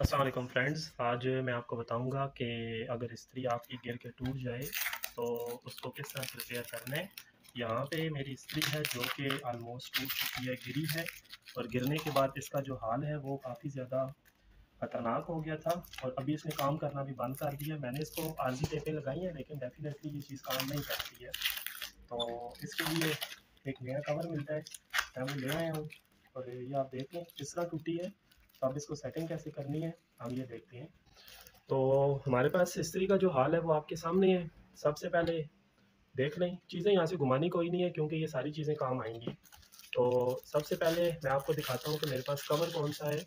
अस्सलाम फ्रेंड्स। आज मैं आपको बताऊँगा कि अगर स्त्री आपकी गिर के टूट जाए तो उसको किस तरह प्रिपेयर करना है। यहाँ पे मेरी स्त्री है जो कि आलमोस्ट टूट चुकी है, गिरी है। और गिरने के बाद इसका जो हाल है, वो काफ़ी ज़्यादा ख़तरनाक हो गया था। और अभी इसने काम करना भी बंद कर दिया। मैंने इसको आर्जी टेपें लगाई हैं, लेकिन डेफिनेटली ये चीज़ काम नहीं करती है। तो इसके लिए एक नया कवर मिलता है। मैं वो ले आया हूँ। और ये आप देखें किस तरह टूटी है। तो अब इसको सेटिंग कैसे करनी है, हम ये देखते हैं। तो हमारे पास इस्त्री का जो हाल है, वो आपके सामने है। सबसे पहले देख लें, चीज़ें यहाँ से घुमानी कोई नहीं है, क्योंकि ये सारी चीज़ें काम आएँगी। तो सबसे पहले मैं आपको दिखाता हूँ कि मेरे पास कवर कौन सा है।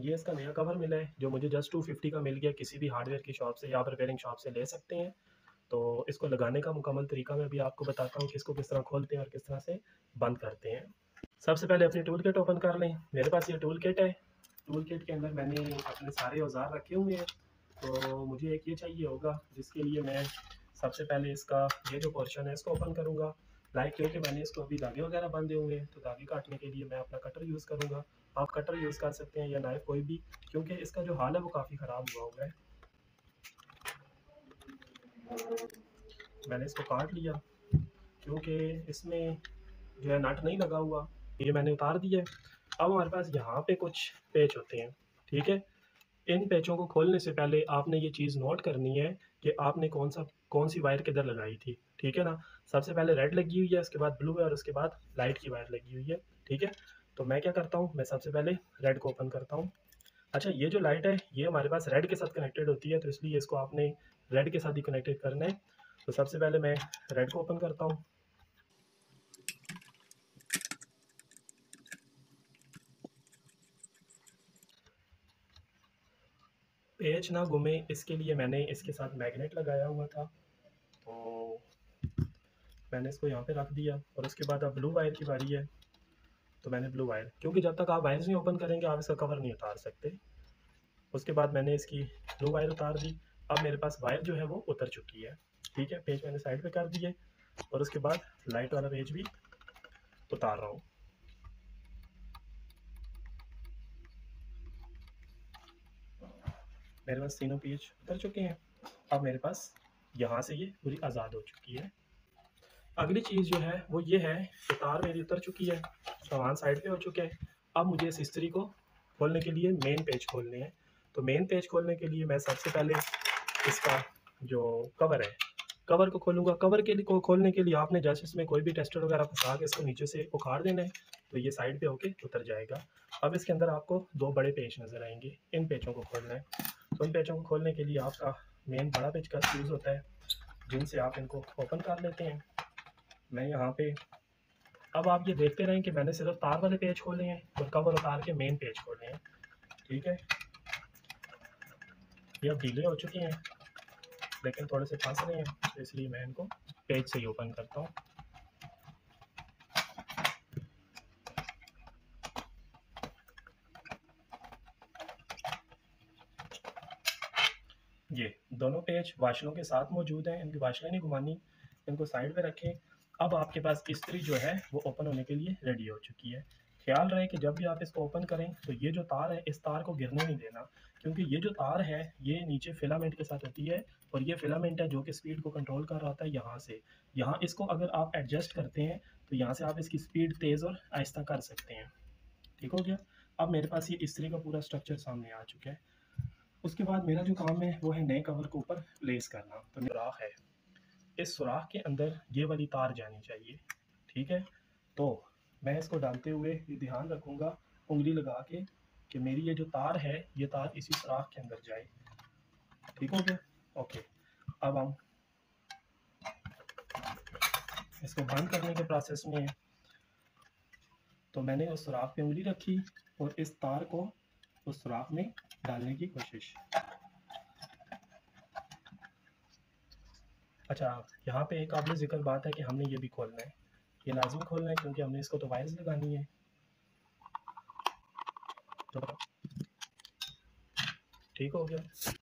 ये इसका नया कवर मिला है, जो मुझे जस्ट टू फिफ्टी का मिल गया। किसी भी हार्डवेयर की शॉप से या रिपेयरिंग शॉप से ले सकते हैं। तो इसको लगाने का मुकम्मल तरीका मैं भी आपको बताता हूँ कि इसको किस तरह खोलते हैं और किस तरह से बंद करते हैं। सबसे पहले अपनी टूल किट ओपन कर लें। मेरे पास ये टूल किट है। टूल किट के अंदर मैंने अपने सारे औज़ार रखे हुए हैं। तो मुझे एक ये चाहिए होगा, जिसके लिए मैं सबसे पहले इसका, ये जो पोर्शन है, इसको ओपन करूँगा। लाइक क्योंकि मैंने इसको अभी धागे वगैरह बंधे हुए हैं। तो धागे काटने के लिए मैं अपना कटर यूज़ करूँगा। आप कटर यूज़ कर सकते हैं या नाइफ कोई भी, क्योंकि इसका जो हाल है वो काफ़ी ख़राब हुआ हुआ है। मैंने इसको काट लिया, क्योंकि इसमें जो है नट नहीं लगा हुआ। ये मैंने उतार दिया अब हमारे पास यहाँ पे कुछ पेच होते हैं, ठीक है? इन पेचों को खोलने से पहले आपने ये चीज़ नोट करनी है कि आपने कौन सा, कौन सी वायर किधर लगाई थी, ठीक है ना? सबसे पहले रेड लगी हुई है, उसके बाद ब्लू है और उसके बाद लाइट की वायर लगी हुई है, ठीक है? तो मैं क्या करता हूँ, मैं सबसे पहले रेड को ओपन करता हूँ। अच्छा ये जो लाइट है, ये हमारे पास रेड के साथ कनेक्टेड होती है तो इसलिए इसको आपने रेड के साथ ही कनेक्टेड करना है। तो सबसे पहले मैं रेड को ओपन करता हूँ। पेज ना घूमे, इसके लिए मैंने इसके साथ मैग्नेट लगाया हुआ था। तो मैंने इसको यहाँ पे रख दिया और उसके बाद अब ब्लू वायर की बारी है। तो मैंने ब्लू वायर क्योंकि जब तक आप वायर्स नहीं ओपन करेंगे, आप इसका कवर नहीं उतार सकते। उसके बाद मैंने इसकी ब्लू वायर उतार दी। अब मेरे पास वायर जो है, वो उतर चुकी है। ठीक है पेज मैंने साइड पे कर दिए और उसके बाद लाइट वाला पेज भी उतार रहा हूँ। मेरे पास तीनों पेज उतर चुके हैं। अब मेरे पास यहाँ से ये पूरी आज़ाद हो चुकी है। अगली चीज़ जो है, वो ये है कि तार मेरी उतर चुकी है, सामान साइड पे हो चुके हैं। अब मुझे इस स्त्री को खोलने के लिए मेन पेज खोलने हैं। तो मेन पेज खोलने के लिए मैं सबसे पहले इसका जो कवर है कवर को खोलूँगा। कवर के लिए, को खोलने के लिए आपने जैसे इसमें कोई भी टेस्टर वगैरह फंसा के इसको नीचे से उखाड़ देना है तो ये साइड पे होके उतर जाएगा। अब इसके अंदर आपको दो बड़े पेज नज़र आएँगे। इन पेचों को खोलना है। तो इन पेचों को खोलने के लिए आपका मेन बड़ा पेच का यूज़ होता है, जिनसे आप इनको ओपन कर लेते हैं। मैं यहाँ पे, अब आप ये देखते रहें कि मैंने सिर्फ़ तार वाले पेज खोले हैं, और कवर उतार के मेन पेज खोले हैं। ठीक है? ये अब डीले हो चुके हैं। लेकिन थोड़े से फंस रहे हैं तो इसलिए मैं इनको पेज से ही ओपन करता हूँ। ये दोनों पेज वाशलों के साथ मौजूद हैं, इनकी वाशलें नहीं घुमानी, इनको साइड पे रखें। अब आपके पास इस्त्री जो है, वो ओपन होने के लिए रेडी हो चुकी है। ख्याल रहे कि जब भी आप इसको ओपन करें तो ये जो तार है, इस तार को गिरने नहीं देना। क्योंकि ये जो तार है, ये नीचे फिलामेंट के साथ होती है और ये फिलामेंट है जो कि स्पीड को कंट्रोल कर रहा था यहाँ से। यहाँ इसको अगर आप एडजस्ट करते हैं तो यहाँ से आप इसकी स्पीड तेज़ और आहिस्ता कर सकते हैं। ठीक हो गया? अब मेरे पास ये इस्त्री का पूरा स्ट्रक्चर सामने आ चुका है। उसके बाद मेरा जो काम है, वो है नए कवर के ऊपर प्लेस करना। तो सुराख है। इस सुराख के अंदर ये वाली तार जानी चाहिए। ठीक है? तो मैं इसको डालते हुए ये ध्यान रखूँगा, उंगली लगा के। कि मेरी ये जो तार है, ये तार इसी सुराख के अंदर जाए। ठीक हो गया? ओके अब हम इसको बंद करने के प्रोसेस में तो मैंने उस सुराख पे उंगली रखी और इस तार को उस सुराख में डालने की कोशिश। अच्छा यहाँ पे एक काबिल ज़िक्र बात है कि हमने ये भी खोलना है। ये लाजमी खोलना है क्योंकि हमने इसको तो वायर्स लगानी है। ठीक हो गया।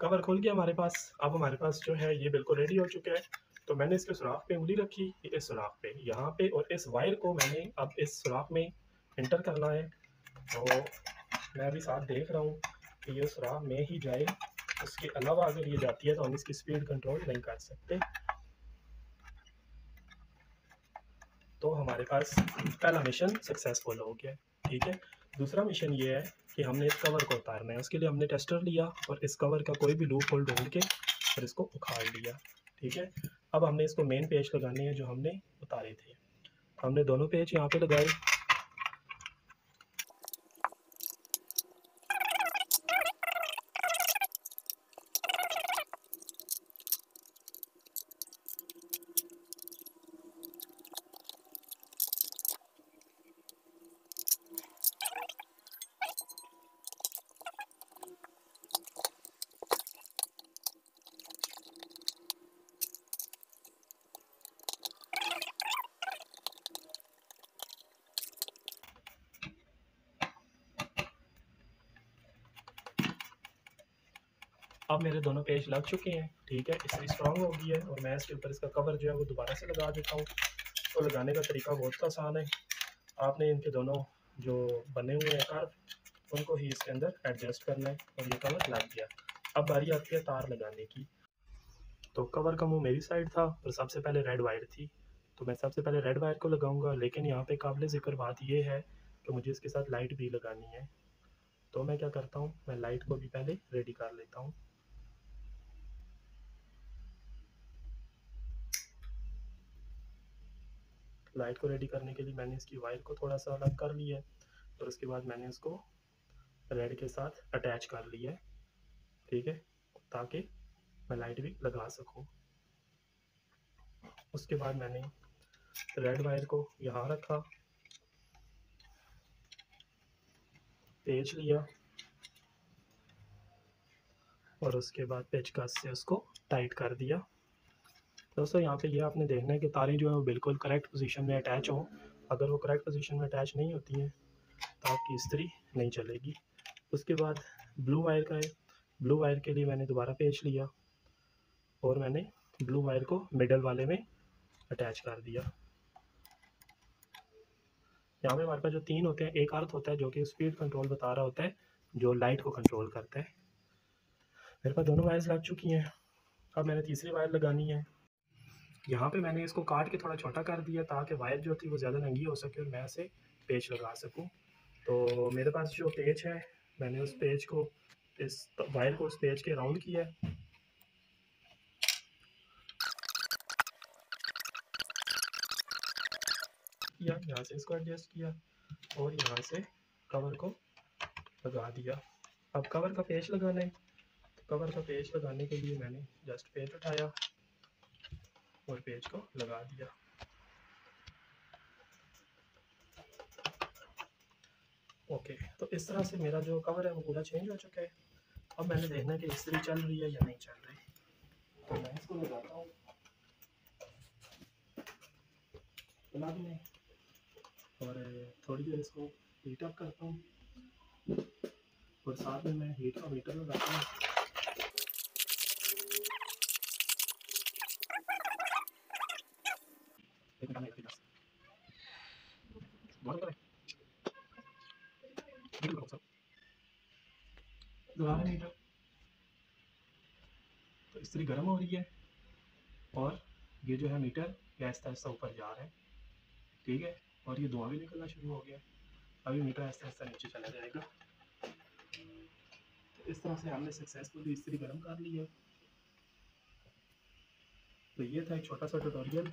कवर खुल गया हमारे पास। अब हमारे पास जो है, ये बिल्कुल रेडी हो चुका है। तो मैंने इसके सुराख पे उंगली रखी इस सुराख पे, यहाँ पे, और इस वायर को मैंने अब इस सुराख में इंटर करना है। तो मैं अभी साथ देख रहा हूँ कि ये उस राह में ही जाए। उसके अलावा अगर ये जाती है तो हम इसकी स्पीड कंट्रोल नहीं कर सकते। तो हमारे पास पहला मिशन सक्सेसफुल हो गया। ठीक है? दूसरा मिशन ये है कि हमने इस कवर को उतारना है। उसके लिए हमने टेस्टर लिया और इस कवर का कोई भी लूप होल ढूंढ के और इसको उखाड़ लिया। ठीक है? अब हमने इसको मेन पेज लगाने हैं जो हमने उतारे थे। हमने दोनों पेज यहाँ पे लगाए। अब मेरे दोनों पेज लग चुके हैं, ठीक है? इसलिए स्ट्रॉन्ग हो गई है और मैं इसके ऊपर इसका कवर जो है वो दोबारा से लगा देता हूँ। तो लगाने का तरीका बहुत आसान है। आपने इनके दोनों जो बने हुए हैं कर्व उनको ही इसके अंदर एडजस्ट करना है और ये कवर लग गया। अब बारी आती है तार लगाने की। तो कवर का मुँह मेरी साइड था और सबसे पहले रेड वायर थी। तो मैं सबसे पहले रेड वायर को लगाऊँगा, लेकिन यहाँ पे काबिल ज़िक्र बात ये है कि मुझे इसके साथ लाइट भी लगानी है। तो मैं क्या करता हूँ, मैं लाइट को भी पहले रेडी कर लेता हूँ। लाइट को रेडी करने के लिए मैंने इसकी वायर को थोड़ा सा अलग कर लिया है और उसके बाद मैंने इसको रेड के साथ अटैच कर लिया है, ठीक है? ताकि मैं लाइट भी लगा सकूँ। उसके बाद मैंने रेड वायर को यहाँ रखा पेज लिया और उसके बाद पेचकस से उसको टाइट कर दिया। दोस्तों, यहाँ पे ये आपने देखना है कि तारें जो है वो बिल्कुल करेक्ट पोजीशन में अटैच हों। अगर वो करेक्ट पोजीशन में अटैच नहीं होती हैं तो आपकी इस्त्री नहीं चलेगी। उसके बाद ब्लू वायर का है। ब्लू वायर के लिए मैंने दोबारा पेच लिया और मैंने ब्लू वायर को मिडल वाले में अटैच कर दिया। यहाँ पे हमारे पास जो तीन होते हैं, एक अर्थ होता है जो कि स्पीड कंट्रोल बता रहा होता है, जो लाइट को कंट्रोल करता है। मेरे पास दोनों वायर्स लग चुकी हैं। अब मैंने तीसरी वायर लगानी है। यहाँ पे मैंने इसको काट के थोड़ा छोटा कर दिया ताकि वायर जो थी वो ज़्यादा नंगी हो सके और मैं इसे पेज लगा सकूँ। तो मेरे पास जो पेज है, मैंने उस पेज को इस वायर को उस पेज के राउंड किया है। किया यहाँ से इसको एडजस्ट किया और यहाँ से कवर को लगा दिया। अब कवर का पेज लगाना है। तो कवर का पेज लगाने के लिए मैंने जस्ट पेज उठाया। और पेज को लगा दिया। ओके तो इस तरह से मेरा जो कवर है, वो पूरा चेंज हो चुका है। अब मैंने देखना है कि इस्त्री चल रही है या नहीं चल रही। तो मैं इसको लगाता हूँ। प्लग में और थोड़ी देर इसको हीट अप करता हूँ। और साथ में मैं हीट का मीटर लगाता हूँ। दोबारा मीटर तो इस्त्री गर्म हो रही है और ये जो है मीटर ये आहिस्ता आहिस्ता ऊपर जा रहा है, ठीक है? और ये धुआँ भी निकलना शुरू हो गया। अभी मीटर आहिस्ता आहिस्ता नीचे चला जाएगा। तो इस तरह से हमने सक्सेसफुली इस्त्री गर्म कर ली है। तो ये था एक छोटा सा tutorial